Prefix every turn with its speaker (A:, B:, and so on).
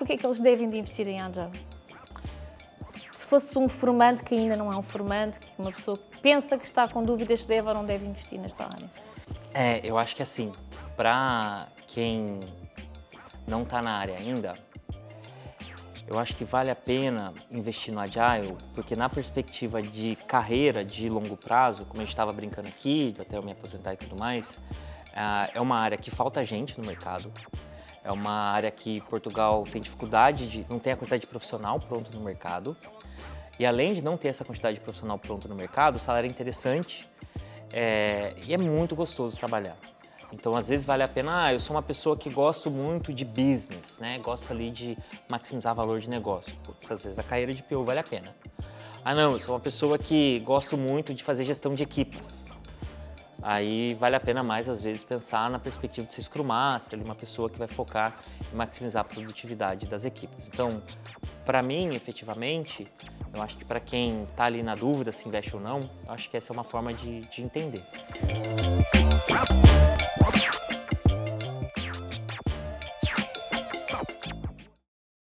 A: por que é que eles devem de investir em Agile? Se fosse um formando que ainda não é um formando, que uma pessoa pensa que está com dúvidas se deve ou não deve investir nesta área.
B: É, eu acho que assim, para quem não está na área ainda, eu acho que vale a pena investir no Agile, porque na perspectiva de carreira de longo prazo, como a gente estava brincando aqui, até eu me aposentar e tudo mais, é, é uma área que falta gente no mercado. É uma área que Portugal tem dificuldade de, não tem a quantidade de profissional pronto no mercado. E além de não ter essa quantidade de profissional pronto no mercado, o salário é interessante é, e é muito gostoso trabalhar. Então, às vezes vale a pena, ah, eu sou uma pessoa que gosto muito de business, né? Gosto ali de maximizar valor de negócio. Putz, às vezes a carreira de PO vale a pena. Ah, não, eu sou uma pessoa que gosto muito de fazer gestão de equipas. Aí vale a pena mais, às vezes, pensar na perspectiva de ser Scrum Master, uma pessoa que vai focar em maximizar a produtividade das equipes. Então, para mim, efetivamente, eu acho que para quem está ali na dúvida se investe ou não, eu acho que essa é uma forma de, de entender.